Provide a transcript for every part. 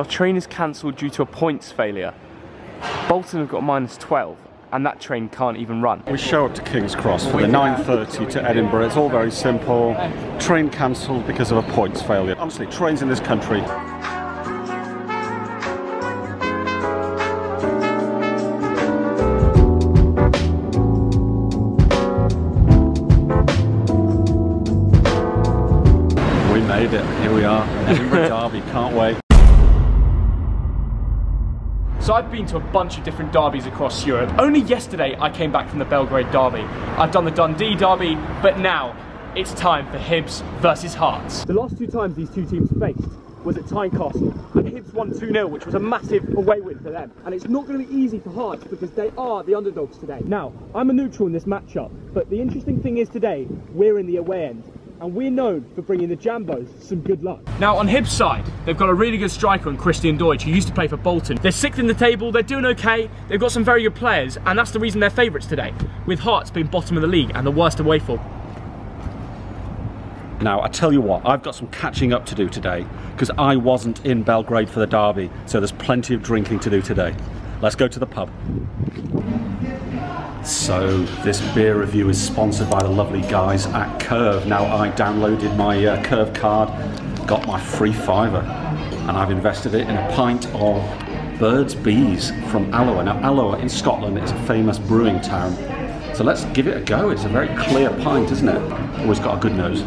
Our train is cancelled due to a points failure. Bolton have got minus 12 and that train can't even run. We show up to King's Cross for the 9.30 to Edinburgh. It's all very simple. Train cancelled because of a points failure. Honestly, trains in this country I've been to a bunch of different derbies across Europe. Only yesterday I came back from the Belgrade derby. I've done the Dundee derby, but now it's time for Hibs versus Hearts. The last two times these two teams faced was at Tynecastle, and Hibs won 2-0, which was a massive away win for them. And it's not going to be easy for Hearts because they are the underdogs today. Now, I'm a neutral in this matchup, but the interesting thing is today, we're in the away end. And we're known for bringing the Jambos some good luck. Now, on Hibs' side, they've got a really good striker in Christian Doidge, who used to play for Bolton. They're sixth in the table, they're doing okay, they've got some very good players, and that's the reason they're favourites today, with Hearts being bottom of the league and the worst away form. Now, I tell you what, I've got some catching up to do today because I wasn't in Belgrade for the derby, so there's plenty of drinking to do today. Let's go to the pub. So, this beer review is sponsored by the lovely guys at Curve. Now, I downloaded my uh, Curve card, got my free fiver, and I've invested it in a pint of Bird's Bees from Alloa. Now, Alloa in Scotland is a famous brewing town. So let's give it a go. It's a very clear pint, isn't it? Always got a good nose.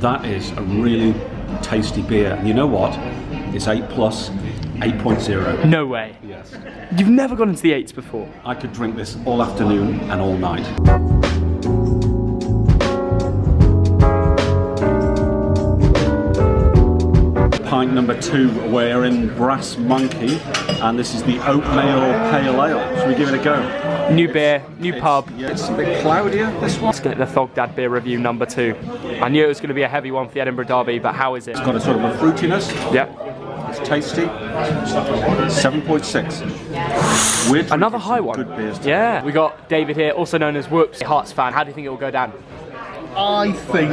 That is a really tasty beer. And you know what? It's 8 plus 8.0. No way. Yes. You've never gone into the eights before. I could drink this all afternoon and all night. Pint number two, we're in Brass Monkey, and this is the oatmeal pale ale. Should we give it a go? New beer, new pub. Yeah, it's a bit cloudier, this one. Let's get the Thog Dad beer review number two. I knew it was going to be a heavy one for the Edinburgh Derby, but how is it? It's got a sort of a fruitiness. Yeah. It's tasty. 7.6. We're Another high one. Good beers. Yeah. We got David here, also known as Whoops, Hearts fan. How do you think it will go down? I think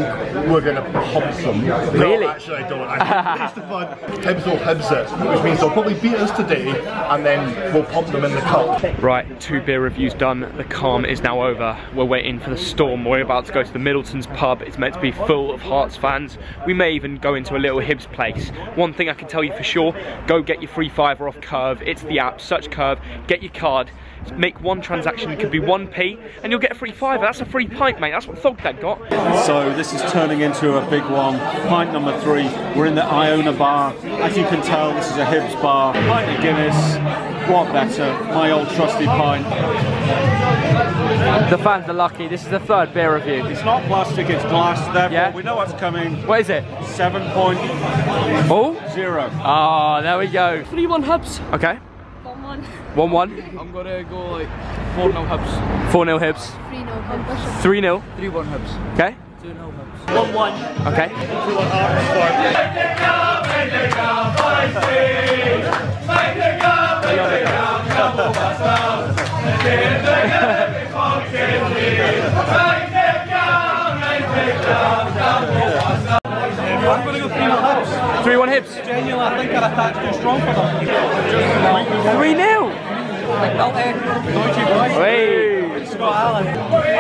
we're going to pump them. Really? No, actually, I don't. I think it's the fun. Hibs will Hibs it, which means they'll probably beat us today, and then we'll pump them in the cup. Right, two beer reviews done. The calm is now over. We're waiting for the storm. We're about to go to the Middleton's pub. It's meant to be full of Hearts fans. We may even go into a little Hibs place. One thing I can tell you for sure, go get your free fiver off Curve. It's the app, search Curve, get your card. Make one transaction, it could be 1p, and you'll get a free fiver. That's a free pint, mate. That's what Thogdad got. So this is turning into a big one. Pint number three. We're in the Iona bar. As you can tell, this is a Hibs bar. Pint of Guinness. What better? My old trusty pint. The fans are lucky. This is the third beer review. It's not plastic, it's glass. Therefore, Yeah. we know what's coming. What is it? 7.0. Oh? Ah, there we go. 3-1 Hibs. Okay. 1-1. 1-1. I'm gonna go like 4-0 Hibs. 4-0 Hibs. 3-0 Hibs. 3-0. 3-1 Hibs. Okay. 2-0 Hibs. One one. Okay. I'm going to go 3 0 Hibs. 3 1 Hibs. Genuinely, I think our attack's too strong for them. 3 0. Like Belter. Deutsche boys. Hey. Scott Allan.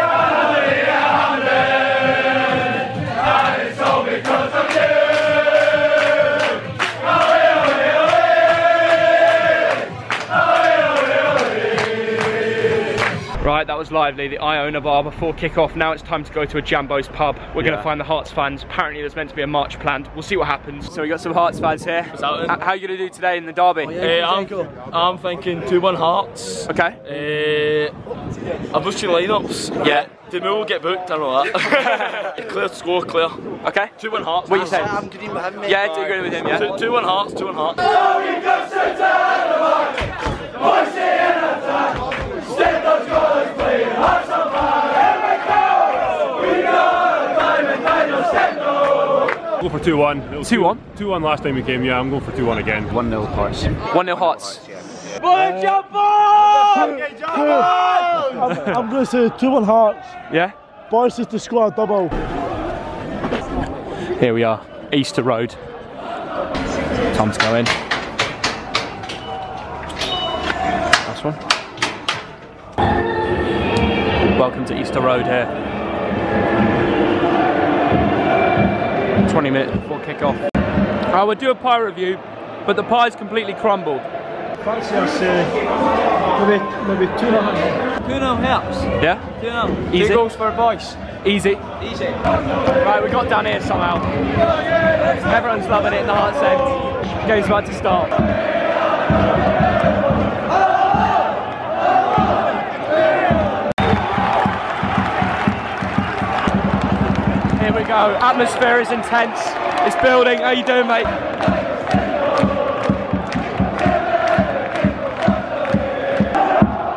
Right, that was lively. The Iona bar before kick-off. Now it's time to go to a Jambo's pub. We're gonna find the Hearts fans. Apparently, there's meant to be a march planned. We'll see what happens. So we got some Hearts fans here. H- How are you going to do today in the derby? Uh, I'm, I'm thinking 2 1 Hearts. Okay. Uh, I've looked your lineups. Yeah. Demo will get booked, I know that. clear score, clear. Okay. 2 1 Hearts. What are you saying? I'm agreeing with him, mate. Yeah, do agree with him. Yeah. 2 2 1 Hearts, 2 1 Hearts. Go for 2 1. 2 1. 2 1 last time we came, yeah, I'm going for 2 1 again. 1 0 Hearts. 1 0 Hearts. Uh, I'm, I'm going to say 2 1 Hearts. Yeah. Boyce is to score a double. Here we are. Easter Road. Time to go in. Last one. Welcome to Easter Road here. 20 minutes before kick-off. I would do a pie review, but the pie's completely crumbled. Fancy us uh, maybe maybe two and a half. Two nil helps. Yeah? Two nil. Easy. Two goals for a Boyce. Easy. Easy. Right, we got down here somehow. Everyone's loving it in the heart end. Game's about to start. Go. Atmosphere is intense. It's building. How you doing, mate?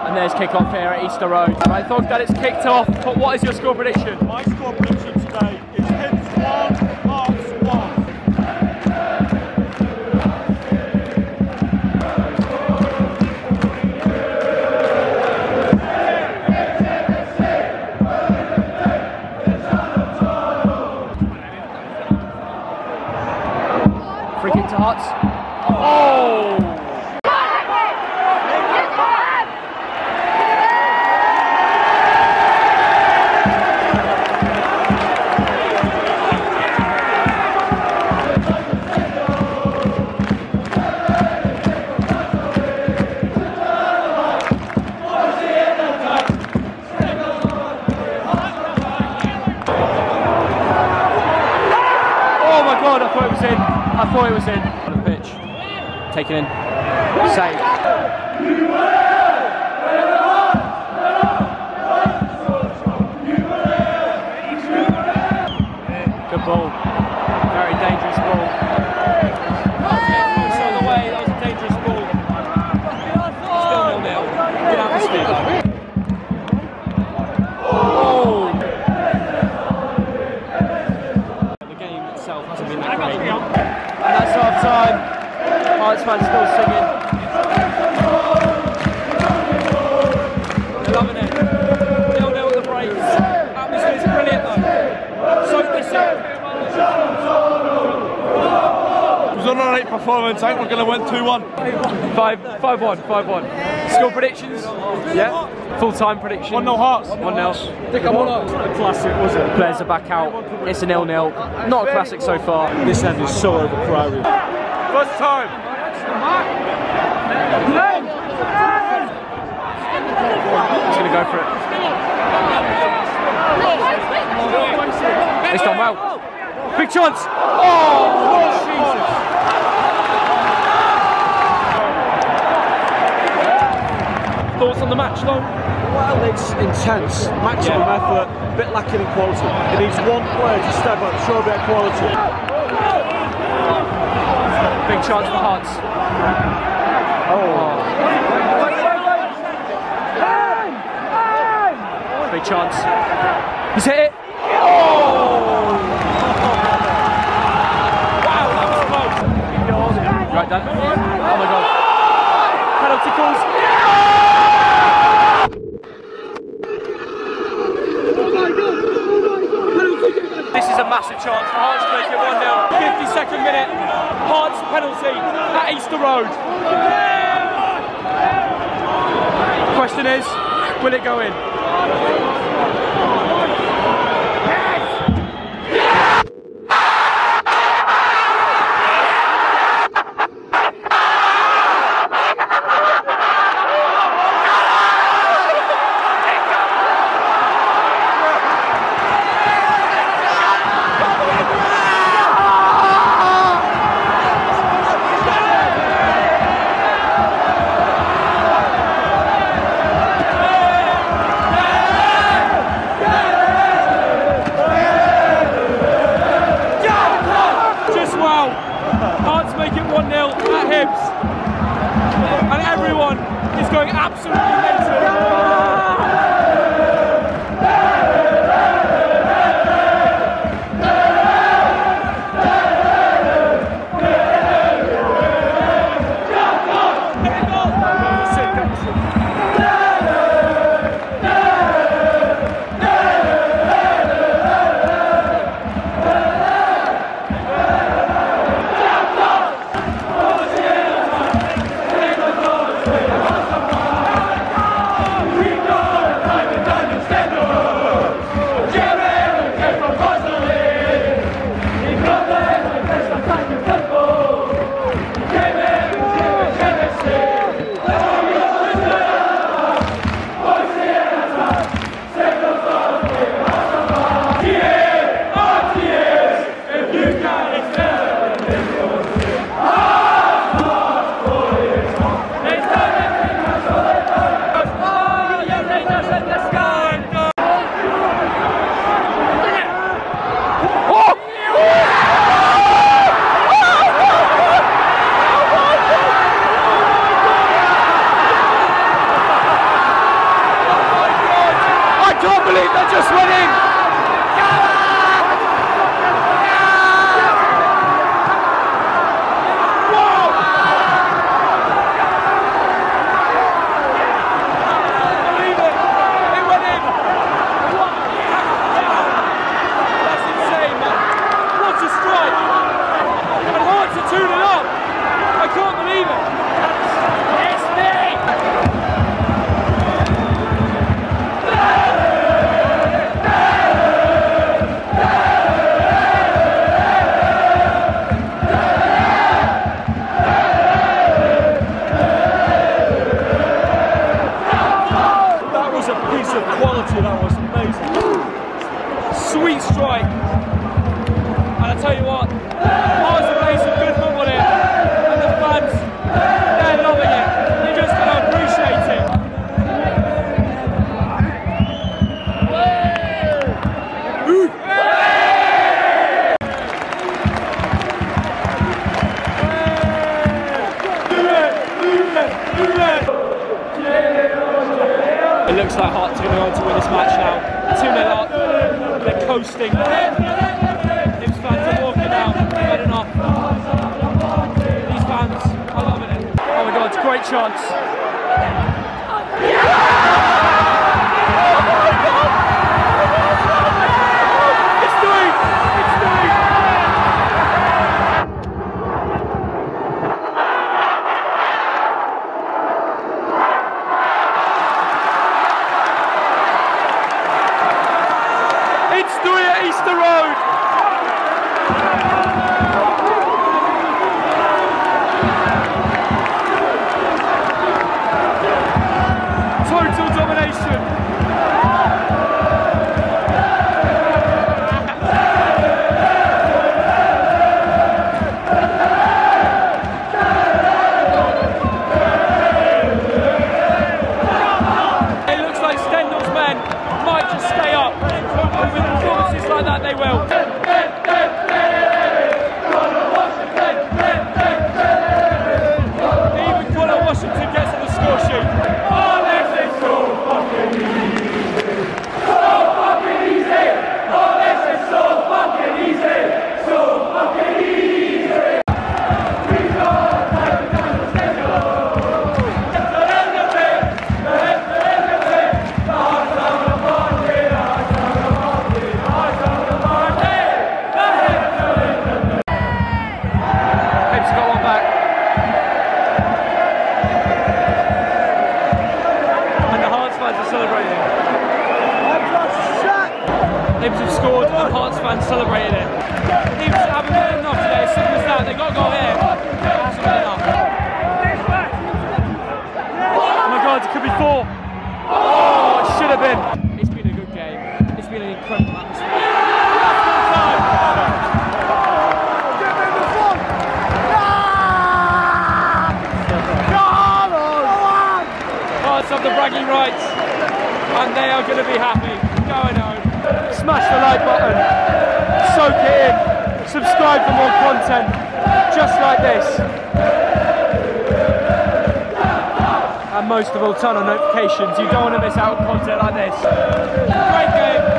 And there's kick-off here at Easter Road. I thought that it's kicked off, but what is your score prediction? Hearts. Oh! Oh my god, I thought it was in. I thought it was in. On the pitch. Taken in. Saved. Think we're going to win 2 1. Five, five one, five one. Score predictions? Yeah. Full time predictions. 1 0 Hearts. One nil. A classic, was it? Players are back out. It's a nil nil. Not a classic so far. This end is so overcrowded. First time. He's going to go for it. It's done well. Big chance. Oh, Jesus. Thoughts on the match, though? Well, it's intense, maximum Yeah. effort, a bit lacking in quality. It needs one player to step up, show a bit of quality. Big chance for Hearts. Oh. Big chance. He's hit it. Oh! Wow, that was close. Right, Dan. Oh my god. Penalty calls. This is a massive chance for Hearts to make it 1 0. 52nd minute. Hearts penalty at Easter Road. Question is, will it go in? that just went great chance. And the Hearts fans are celebrating. Hibs have scored and Hearts fans celebrated it. Hibs haven't been enough today, simple as that. They got to go here. It hasn't enough. Oh my god, it could be four. Oh, it should have been. It's been a good game. It's been an incredible atmosphere. The bragging rights, and they are going to be happy. Going home. Smash the like button, soak it in, subscribe for more content just like this. And most of all, turn on notifications. You don't want to miss out on content like this. Great game.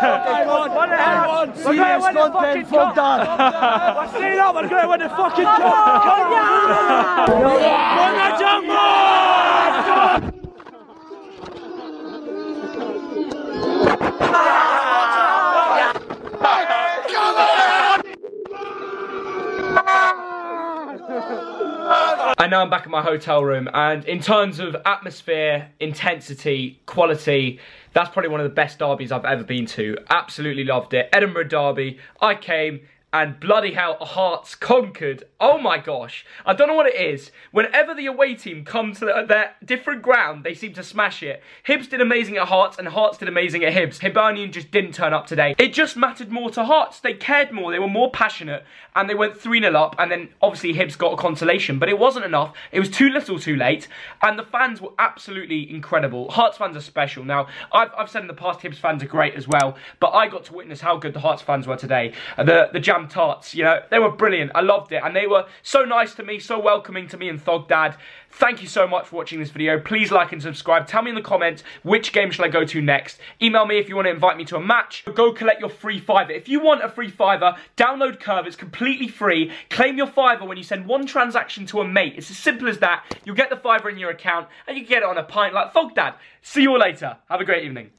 What the hell? Serious content from that. What's it up? We're going to win the fucking cup. Come on! Win the jungle! And now I'm back in my hotel room, and in terms of atmosphere, intensity, quality, that's probably one of the best derbies I've ever been to. Absolutely loved it. Edinburgh Derby, I came, and bloody hell, Hearts conquered. Oh my gosh. I don't know what it is. Whenever the away team come to their different ground, they seem to smash it. Hibs did amazing at Hearts, and Hearts did amazing at Hibs. Hibernian just didn't turn up today. It just mattered more to Hearts. They cared more, they were more passionate, and they went 3-0 up, and then obviously Hibs got a consolation, but it wasn't enough. It was too little too late, and the fans were absolutely incredible. Hearts fans are special. Now, I've, I've said in the past, Hibs fans are great as well, but I got to witness how good the Hearts fans were today. Uh, the, the jam tarts, you know, they were brilliant. I loved it, and they were so nice to me, so welcoming to me and Thog Dad. Thank you so much for watching this video. Please like and subscribe. Tell me in the comments which game should I go to next. Email me if you want to invite me to a match. Go collect your free fiver. If you want a free fiver, download Curve. It's completely free. Claim your fiver when you send one transaction to a mate. It's as simple as that. You'll get the fiver in your account and you get it on a pint like Thog Dad. See you all later. Have a great evening.